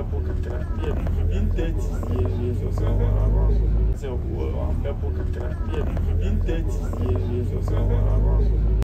Apocaterapia sintetize, resorção,